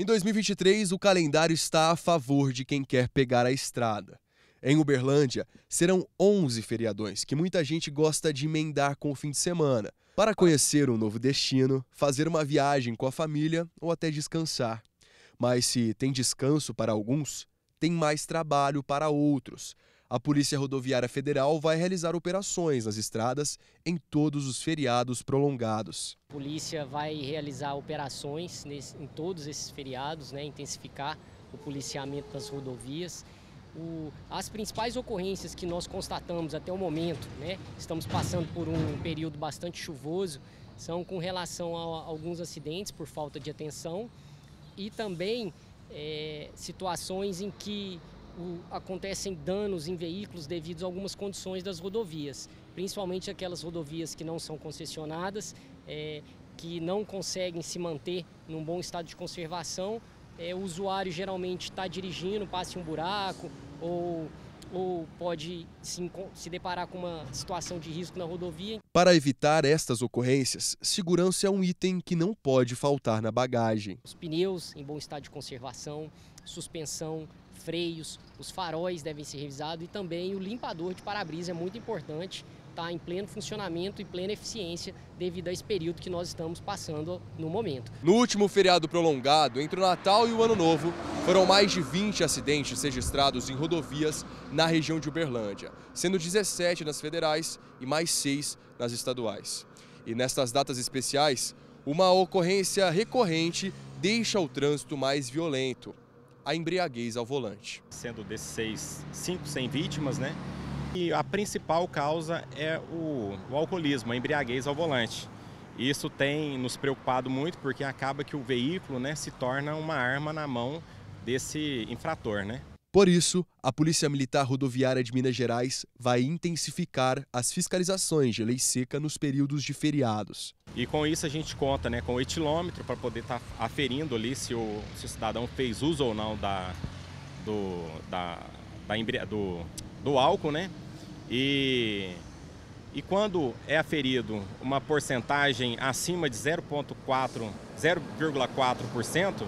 Em 2023, o calendário está a favor de quem quer pegar a estrada. Em Uberlândia, serão 11 feriadões que muita gente gosta de emendar com o fim de semana, para conhecer um novo destino, fazer uma viagem com a família ou até descansar. Mas se tem descanso para alguns, tem mais trabalho para outros. A Polícia Rodoviária Federal vai realizar operações nas estradas em todos os feriados prolongados. A polícia vai realizar operações nesse, em todos esses feriados, né, intensificar o policiamento das rodovias. O, as principais ocorrências que nós constatamos até o momento, né, estamos passando por um período bastante chuvoso, são com relação a, a alguns acidentes por falta de atenção e também é, situações em que acontecem danos em veículos devido a algumas condições das rodovias, principalmente aquelas rodovias que não são concessionadas, é, que não conseguem se manter num bom estado de conservação. É, o usuário geralmente está dirigindo, passa em um buraco ou ou pode se, se, deparar com uma situação de risco na rodovia. Para evitar estas ocorrências, segurança é um item que não pode faltar na bagagem. Os pneus em bom estado de conservação, suspensão, freios, os faróis devem ser revisados e também o limpador de para-brisa é muito importante está em pleno funcionamento e plena eficiência devido a esse período que nós estamos passando no momento. No último feriado prolongado, entre o Natal e o Ano Novo, foram mais de 20 acidentes registrados em rodovias na região de Uberlândia, sendo 17 nas federais e mais 6 nas estaduais. E nestas datas especiais, uma ocorrência recorrente deixa o trânsito mais violento, a embriaguez ao volante. Sendo desses seis, cinco sem vítimas, né? E a principal causa é o, o alcoolismo, a embriaguez ao volante. Isso tem nos preocupado muito porque acaba que o veículo né, se torna uma arma na mão desse infrator. Né? Por isso, a Polícia Militar Rodoviária de Minas Gerais vai intensificar as fiscalizações de lei seca nos períodos de feriados. E com isso a gente conta né, com o etilômetro para poder estar tá aferindo ali se o, se o cidadão fez uso ou não da, do, da, da, do, do álcool, né? E, e quando é aferido uma porcentagem acima de 0,4%, 0,4%,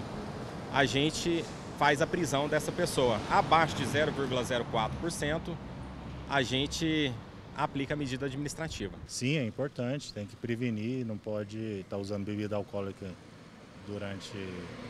a gente faz a prisão dessa pessoa. Abaixo de 0,04%, a gente aplica a medida administrativa. Sim, é importante, tem que prevenir, não pode estar usando bebida alcoólica durante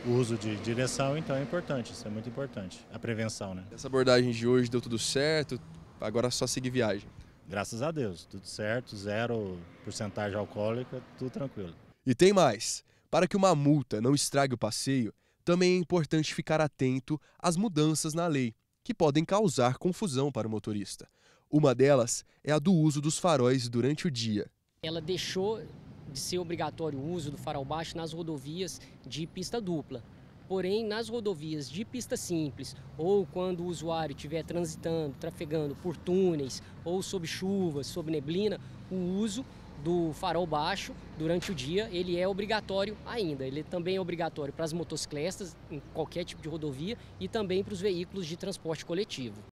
o uso de direção, então é importante, isso é muito importante, a prevenção, né? Essa abordagem de hoje deu tudo certo, agora é só seguir viagem. Graças a Deus, tudo certo, zero porcentagem alcoólica, tudo tranquilo. E tem mais, para que uma multa não estrague o passeio, também é importante ficar atento às mudanças na lei, que podem causar confusão para o motorista. Uma delas é a do uso dos faróis durante o dia. Ela deixou de ser obrigatório o uso do farol baixo nas rodovias de pista dupla. Porém, nas rodovias de pista simples ou quando o usuário estiver transitando, trafegando por túneis ou sob chuvas, sob neblina, o uso do farol baixo durante o dia, ele é obrigatório ainda. Ele também é obrigatório para as motocicletas em qualquer tipo de rodovia e também para os veículos de transporte coletivo.